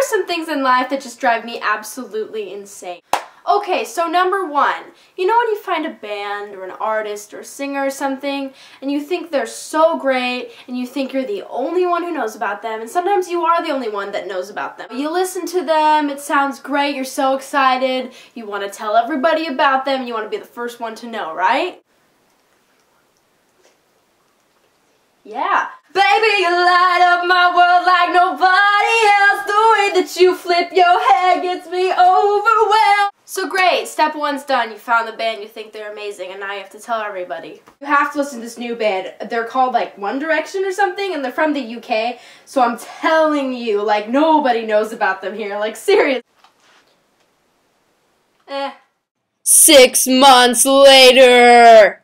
are some things in life that just drive me absolutely insane. Okay, so number one, you know when you find a band or an artist or singer or something, and you think they're so great, and you think you're the only one who knows about them, and sometimes you are the only one that knows about them. You listen to them, it sounds great, you're so excited, you want to tell everybody about them, you want to be the first one to know, right? Yeah. Baby, you light up my world like nobody else. The way that you flip your hair gets me overwhelmed. So great, step one's done. You found the band, you think they're amazing, and now you have to tell everybody. You have to listen to this new band. They're called like One Direction or something, and they're from the UK. So I'm telling you, like nobody knows about them here. Like serious. Eh. Six months later.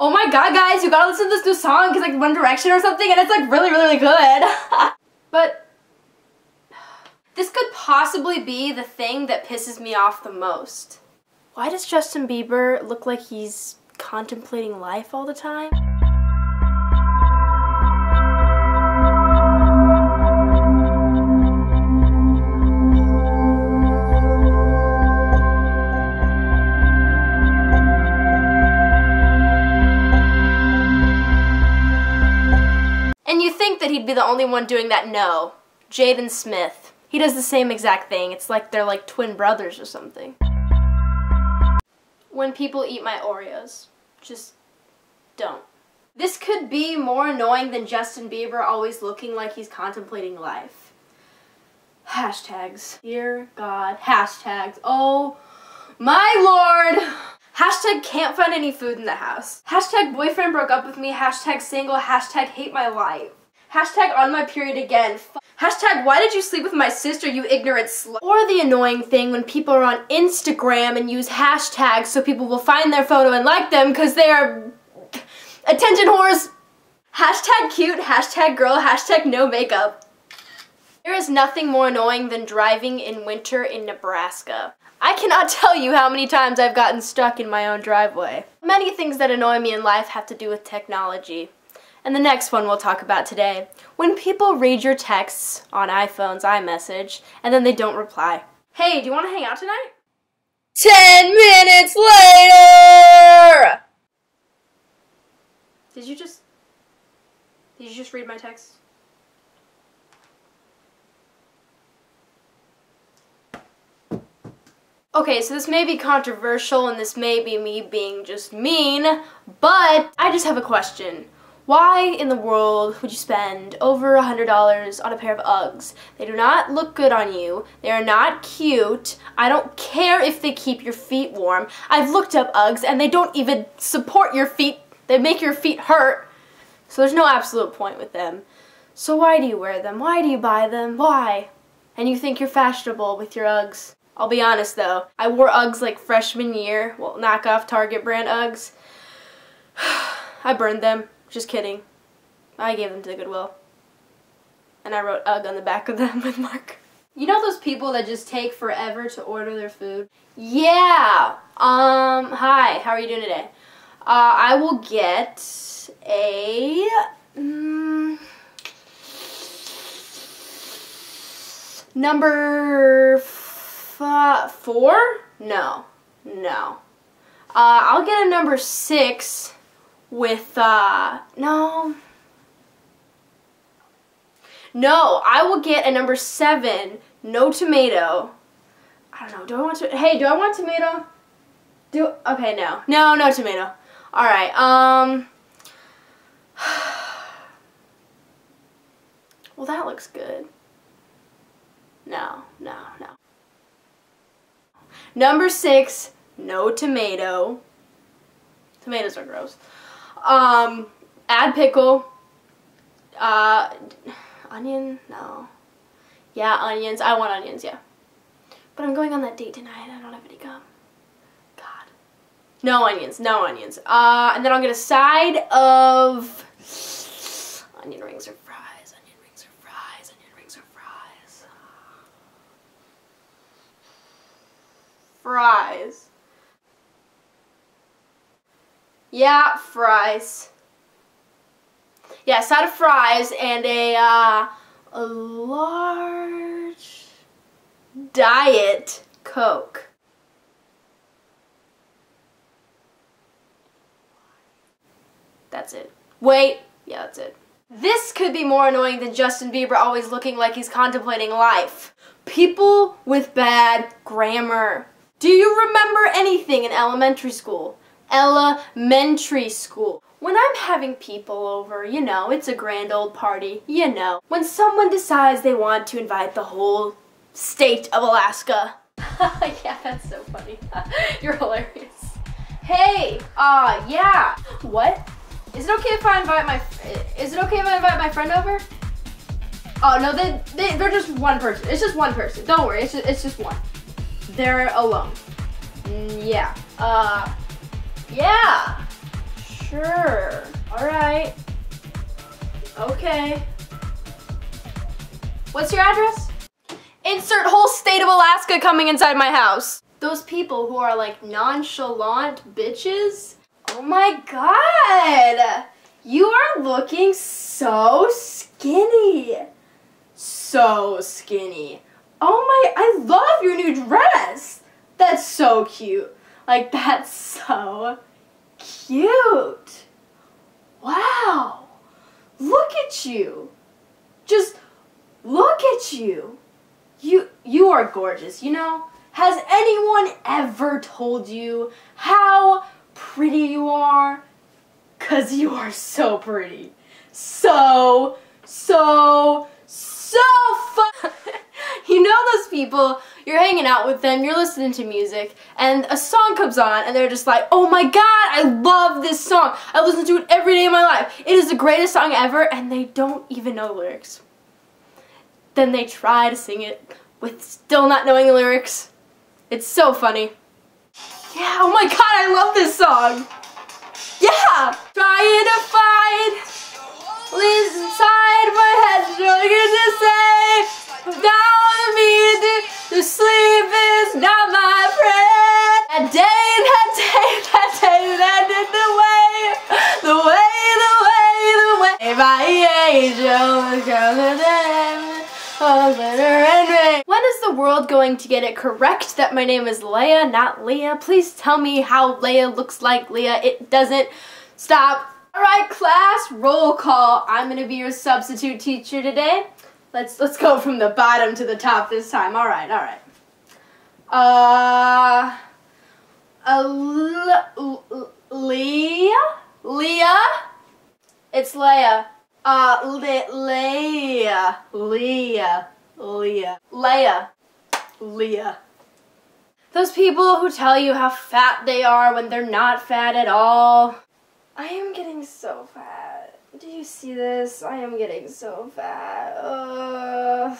Oh my god, guys, you gotta listen to this new song because like One Direction or something, and it's like really, really good. but this could possibly be the thing that pisses me off the most. Why does Justin Bieber look like he's contemplating life all the time? The only one doing that? No. Jaden Smith. He does the same exact thing. It's like they're like twin brothers or something. When people eat my Oreos, just don't. This could be more annoying than Justin Bieber always looking like he's contemplating life. Hashtags. Dear God. Hashtags. Oh my lord. Hashtag can't find any food in the house. Hashtag boyfriend broke up with me. Hashtag single. Hashtag hate my life. Hashtag on my period again. Hashtag why did you sleep with my sister, you ignorant slut. Or the annoying thing when people are on Instagram and use hashtags so people will find their photo and like them because they are attention whores. Hashtag cute, hashtag girl, hashtag no makeup. There is nothing more annoying than driving in winter in Nebraska. I cannot tell you how many times I've gotten stuck in my own driveway. Many things that annoy me in life have to do with technology. And the next one we'll talk about today, when people read your texts on iPhones, iMessage, and then they don't reply. Hey, do you want to hang out tonight? Ten minutes later! Did you just... Did you just read my text? Okay, so this may be controversial and this may be me being just mean, but I just have a question. Why in the world would you spend over a $100 on a pair of Uggs? They do not look good on you. They are not cute. I don't care if they keep your feet warm. I've looked up Uggs and they don't even support your feet. They make your feet hurt. So there's no absolute point with them. So why do you wear them? Why do you buy them? Why? And you think you're fashionable with your Uggs. I'll be honest though, I wore Uggs like freshman year, well knockoff Target brand Uggs. I burned them. Just kidding. I gave them to Goodwill. And I wrote UGG on the back of them with mark. You know those people that just take forever to order their food? Yeah. Um, hi, how are you doing today? Uh, I will get a... Um, number four? No. No. Uh, I'll get a number six with, uh, no. No, I will get a number seven, no tomato. I don't know, do I want to, hey, do I want tomato? Do, okay, no. No, no tomato. Alright, um, well that looks good. No, no, no. Number six, no tomato. Tomatoes are gross. Um, add pickle. Uh, onion? No. Yeah, onions. I want onions, yeah. But I'm going on that date tonight. I don't have any gum. God. No onions. No onions. Uh, and then I'll get a side of onion rings or fries. Onion rings or fries. Onion rings or fries. Fries. Yeah, fries. Yeah, side of fries and a, uh, a large Diet Coke. That's it. Wait, yeah, that's it. This could be more annoying than Justin Bieber always looking like he's contemplating life. People with bad grammar. Do you remember anything in elementary school? Elementary school. When I'm having people over, you know, it's a grand old party, you know. When someone decides they want to invite the whole state of Alaska. yeah, that's so funny. You're hilarious. Hey, uh, yeah. What? Is it okay if I invite my, is it okay if I invite my friend over? Oh, no, they, they, they're just one person. It's just one person. Don't worry, it's just, it's just one. They're alone. Mm, yeah. Uh, yeah. Sure. All right. Okay. What's your address? Insert whole state of Alaska coming inside my house. Those people who are like nonchalant bitches. Oh my god. You are looking so skinny. So skinny. Oh my, I love your new dress. That's so cute. Like, that's so cute. Wow. Look at you. Just look at you. You you are gorgeous, you know? Has anyone ever told you how pretty you are? Cuz you are so pretty. So so so fun. you know those people, you're hanging out with them, you're listening to music, and a song comes on, and they're just like, oh my god, I love this song. I listen to it every day of my life. It is the greatest song ever, and they don't even know the lyrics. Then they try to sing it with still not knowing the lyrics. It's so funny. Yeah, oh my god, I love this song. Yeah! Trying to find lives inside my head, trying to say, down sleep is not my friend. That day, that day, that day, that the way, the way, the way, the way, by angel, come to them. When is the world going to get it correct that my name is Leia, not Leah? Please tell me how Leia looks like Leah. It doesn't. Stop. Alright, class, roll call. I'm gonna be your substitute teacher today. Let's let's go from the bottom to the top this time. Alright, alright. Uh uh Leah? Leah? It's Leia. Uh, Le Leah. Leah. Leah. Leia. Leah. Those people who tell you how fat they are when they're not fat at all. I am getting so fat. Do you see this? I am getting so fat. Ugh.